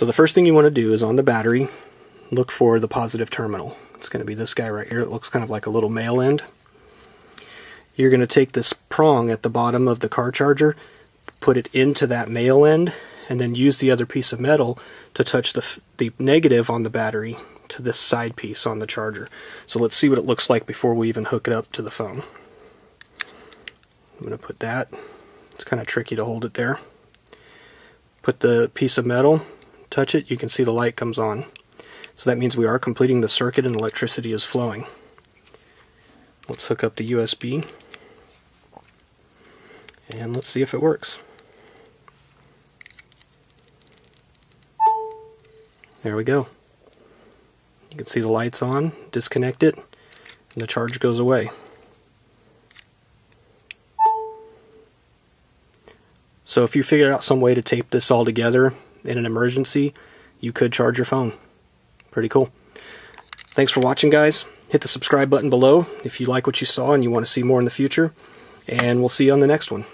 So the first thing you want to do is on the battery, look for the positive terminal. It's going to be this guy right here. It looks kind of like a little male end. You're going to take this prong at the bottom of the car charger, put it into that male end, and then use the other piece of metal to touch the, the negative on the battery to this side piece on the charger. So let's see what it looks like before we even hook it up to the phone. I'm going to put that. It's kind of tricky to hold it there. Put the piece of metal, touch it, you can see the light comes on. So that means we are completing the circuit and electricity is flowing. Let's hook up the USB and let's see if it works. There we go. You can see the lights on, disconnect it, and the charge goes away. So if you figure out some way to tape this all together in an emergency, you could charge your phone. Pretty cool. Thanks for watching, guys. Hit the subscribe button below if you like what you saw and you want to see more in the future. And we'll see you on the next one.